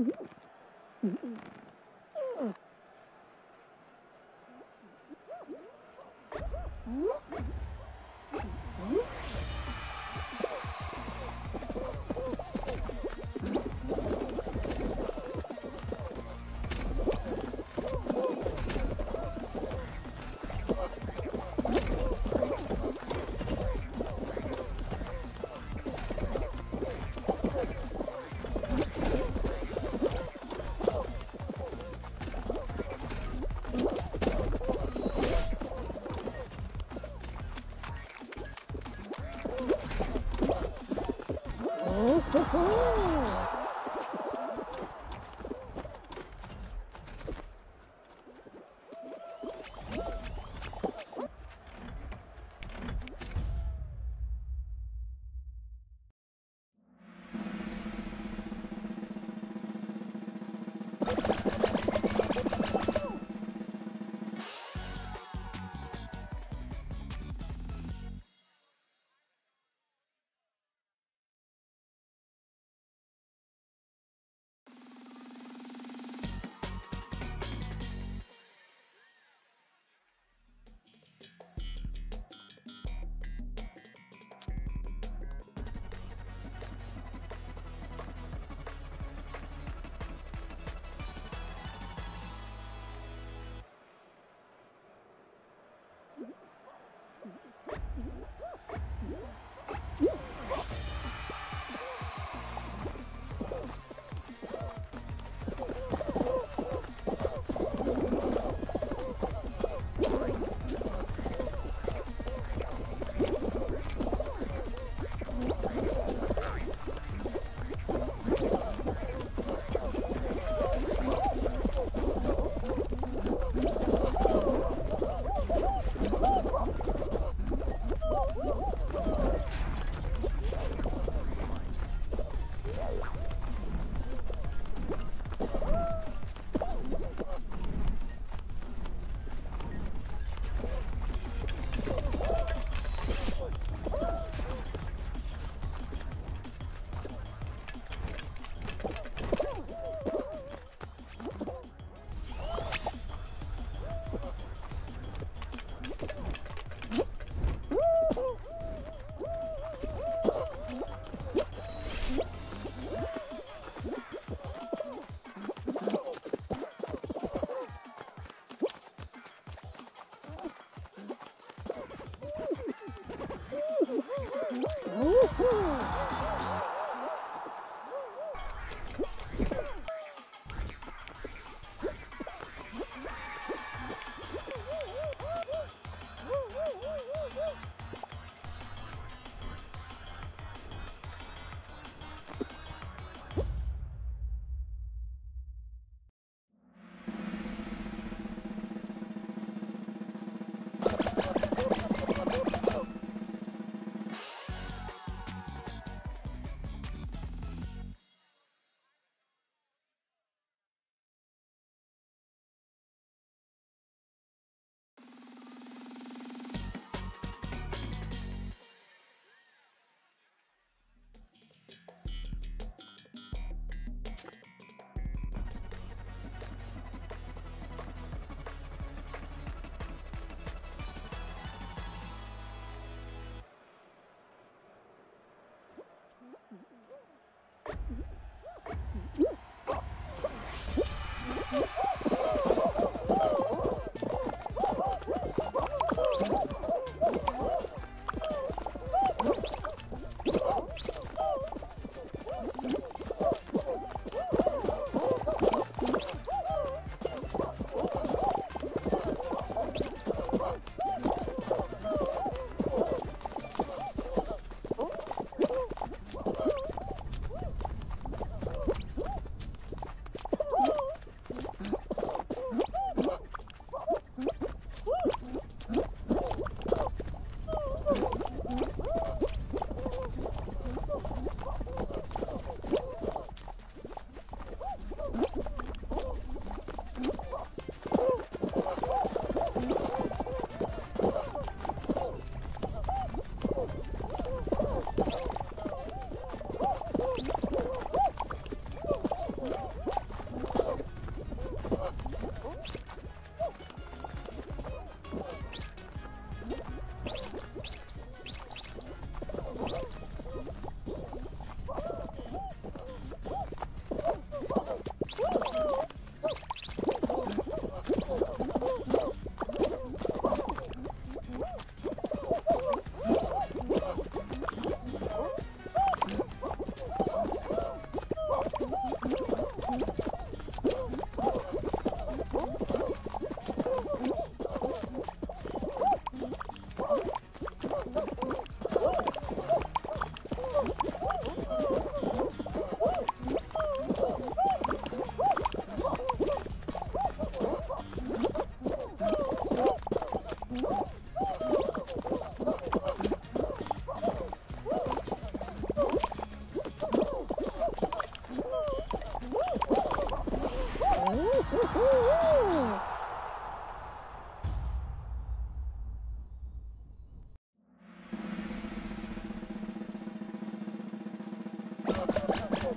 Mm-hmm.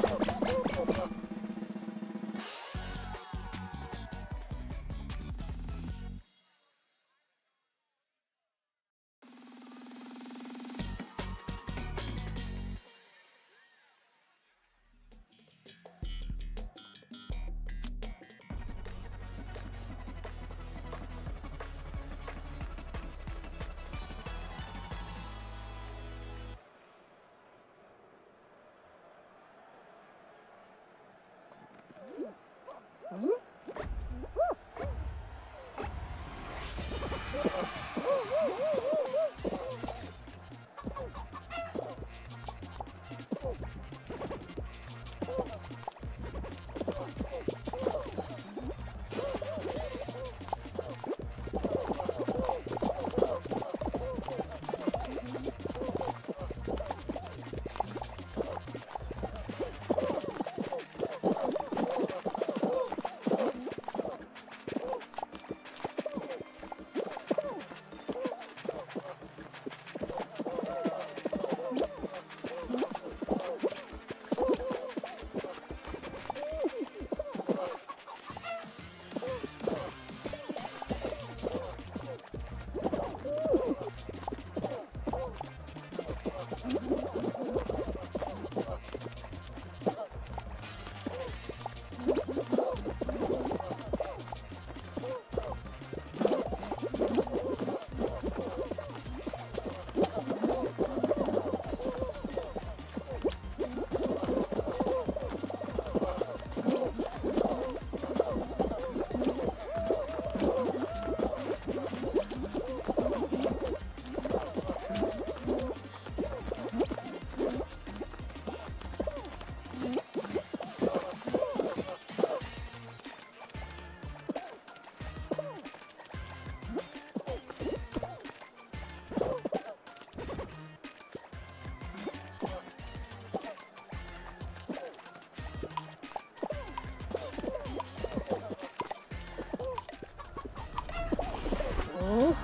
Oh,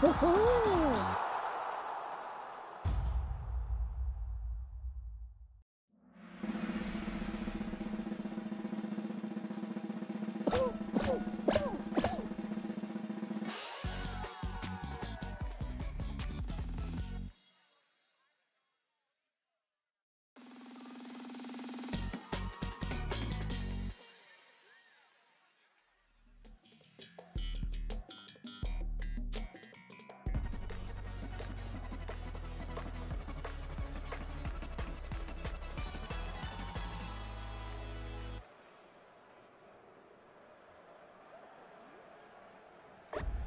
Ho-ho!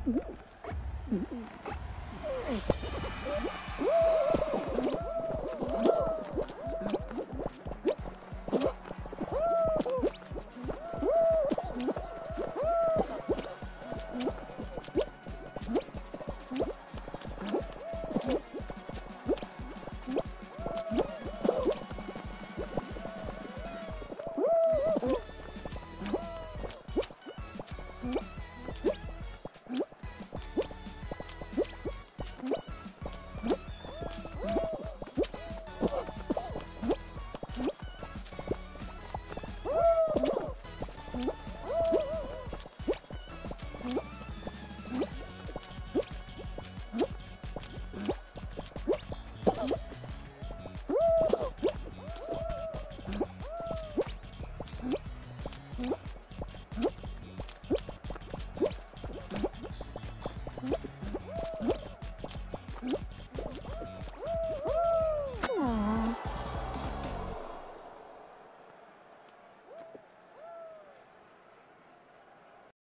Mm-hmm.